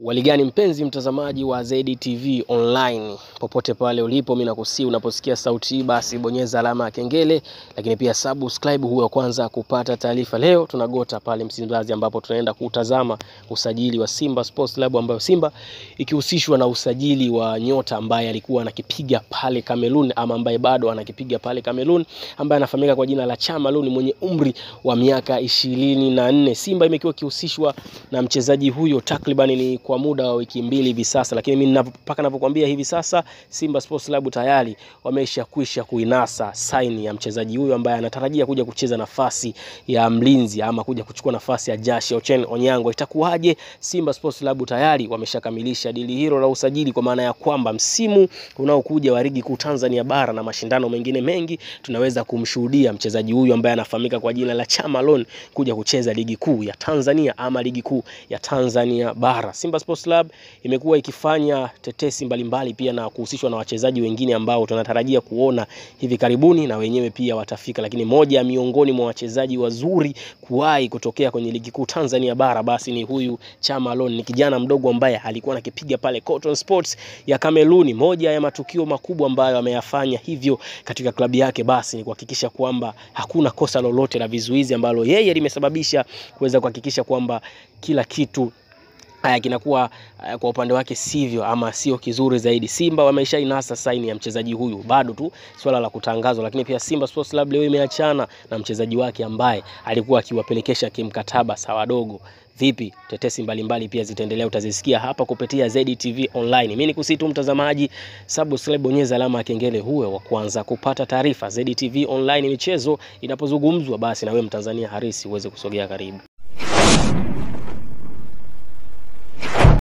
Waligani mpenzi mtazamaji wa ZTV online popote pale ulipo, mimi nakusii unaposikia sauti hii, basi bonyeza alama ya kengele, lakini pia subscribe huwa wa kwanza kupata taarifa. Leo tunagota pale Msimbazi, ambapo tunaenda kutazama usajili wa Simba Sports Club, ambayo Simba ikihusishwa na usajili wa nyota ambaye alikuwa anakipiga pale Cameroon, ama ambaye bado anakipiga pale Cameroon, ambaye anafahamika kwa jina la Chama Lone mwenye umri wa miaka ishirini na nne. Simba imekuwa ikihusishwa na mchezaji huyo takriban ni kwa muda wa wiki mbili hivi sasa, lakini mimi mpaka ninapokuambia hivi sasa Simba Sports Club tayari wamesha kwisha kuinasa saini ya mchezaji huyo ambaye anatarajia kuja kucheza nafasi ya mlinzi ama kuja kuchukua nafasi ya Josh Ochen Onyango. Itakuwaje? Simba Sports Club tayari wameshakamilisha dili hilo la usajili, kwa maana ya kwamba msimu unaokuja wa ligi kuu Tanzania bara na mashindano mengine mengi tunaweza kumshuhudia mchezaji huyu ambaye anafahamika kwa jina la Chamalon kuja kucheza ligi kuu ya Tanzania ama ligi kuu ya Tanzania bara. Simba Sports Club imekuwa ikifanya tetesi mbalimbali mbali pia na kuhusishwa na wachezaji wengine ambao tunatarajia kuona hivi karibuni na wenyewe pia watafika, lakini moja miongoni mwa wachezaji wazuri kuwahi kutokea kwenye ligi kuu Tanzania bara basi ni huyu Chama Alon. Ni kijana mdogo ambaye alikuwa anakipiga pale Cotton Sports ya Kameruni. Moja ya matukio makubwa ambayo ameyafanya hivyo katika klabu yake basi ni kuhakikisha kwamba hakuna kosa lolote la vizuizi ambalo yeye limesababisha kuweza kuhakikisha kwamba kila kitu haya kinakuwa haya, kwa upande wake sivyo ama sio kizuri zaidi. Simba wameshainasa saini ya mchezaji huyu, bado tu swala la kutangazwa, lakini pia Simba Sports Club leo imeachana na mchezaji wake ambaye alikuwa akiwapelekesha kimkataba sawa dogo. Vipi, tetesi mbalimbali mbali pia zitaendelea, utazisikia hapa kupitia ZTV online. Mimi nikusitu mtazamaji, subscribe, bonyeza alama ya kengele huwe wa kwanza kupata taarifa. ZTV online, michezo inapozungumzwa, basi na wewe Mtanzania harisi uweze kusogea karibu.